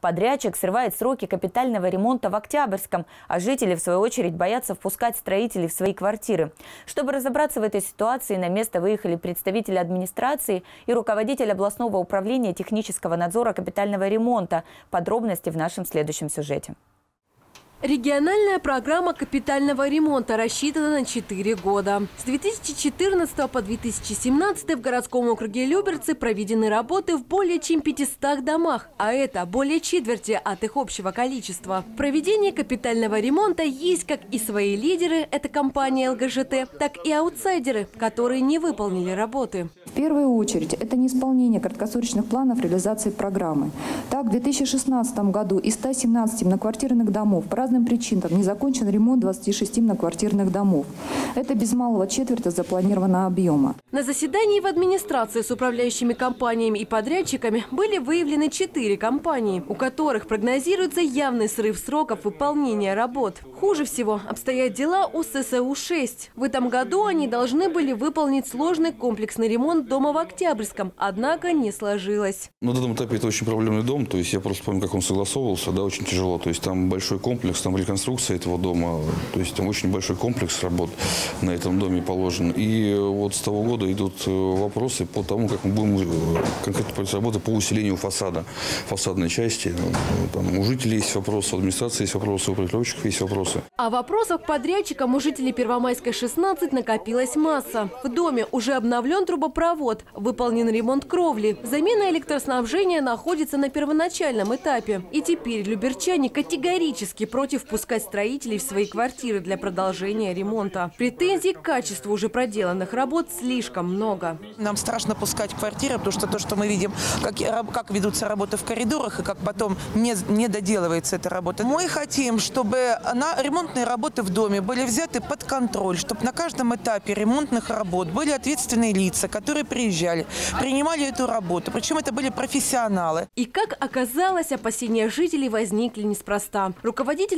Подрядчик срывает сроки капитального ремонта в Октябрьском, а жители, в свою очередь, боятся впускать строителей в свои квартиры. Чтобы разобраться в этой ситуации, на место выехали представители администрации и руководитель областного управления технического надзора капитального ремонта. Подробности в нашем следующем сюжете. Региональная программа капитального ремонта рассчитана на 4 года. С 2014 по 2017 в городском округе Люберцы проведены работы в более чем 500 домах, а это более четверти от их общего количества. В проведении капитального ремонта есть как и свои лидеры, это компания ЛГЖТ, так и аутсайдеры, которые не выполнили работы. В первую очередь, это неисполнение краткосрочных планов реализации программы. Так, в 2016 году из 117 многоквартирных домов разным причинам не закончен ремонт 26 многоквартирных домов. Это без малого четверти запланированного объема. На заседании в администрации с управляющими компаниями и подрядчиками были выявлены четыре компании, у которых прогнозируется явный срыв сроков выполнения работ. Хуже всего обстоят дела у ССУ-6. В этом году они должны были выполнить сложный комплексный ремонт дома в Октябрьском, однако не сложилось. На данном этапе это очень проблемный дом, то есть я просто помню, как он согласовывался, да, очень тяжело. То есть там большой комплекс, там реконструкция этого дома, то есть там очень большой комплекс работ на этом доме положен. И вот с того года идут э, вопросы по тому, как мы будем э, конкретно проводить работы по усилению фасада, фасадной части. Там у жителей есть вопросы, у администрации есть вопросы, у проектировщиков есть вопросы. А вопросов к подрядчикам у жителей Первомайской 16 накопилась масса. В доме уже обновлен трубопровод, выполнен ремонт кровли. Замена электроснабжения находится на первоначальном этапе. И теперь люберчане категорически против пускать строителей в свои квартиры для продолжения ремонта. Претензий к качеству уже проделанных работ слишком много. Нам страшно пускать квартиры, потому что то, что мы видим, как, как ведутся работы в коридорах и как потом не, не доделывается эта работа. Мы хотим, чтобы на ремонтные работы в доме были взяты под контроль, чтобы на каждом этапе ремонтных работ были ответственные лица, которые приезжали, принимали эту работу. Причем это были профессионалы. И как оказалось, опасения жителей возникли неспроста.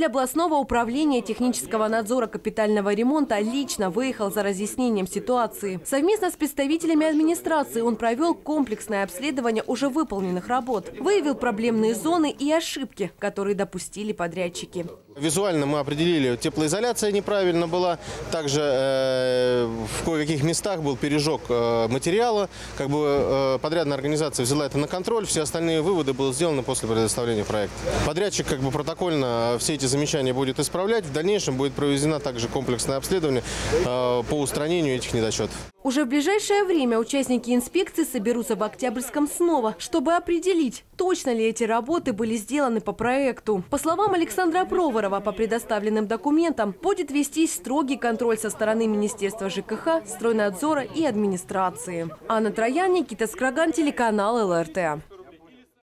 Руководитель областного управления технического надзора капитального ремонта лично выехал за разъяснением ситуации. Совместно с представителями администрации он провел комплексное обследование уже выполненных работ. Выявил проблемные зоны и ошибки, которые допустили подрядчики. Визуально мы определили, теплоизоляция неправильно была. Также э, в кое-каких местах был пережог э, материала. Как бы э, подрядная организация взяла это на контроль. Все остальные выводы были сделаны после предоставления проекта. Подрядчик как бы протокольно все эти замечания будет исправлять. В дальнейшем будет проведено также комплексное обследование э, по устранению этих недочетов. Уже в ближайшее время участники инспекции соберутся в Октябрьском снова, чтобы определить, точно ли эти работы были сделаны по проекту. По словам Александра Проворова, по предоставленным документам будет вестись строгий контроль со стороны Министерства ЖКХ, стройнадзора и администрации. Анна Троян, Никита Скраган, телеканал ЛРТ.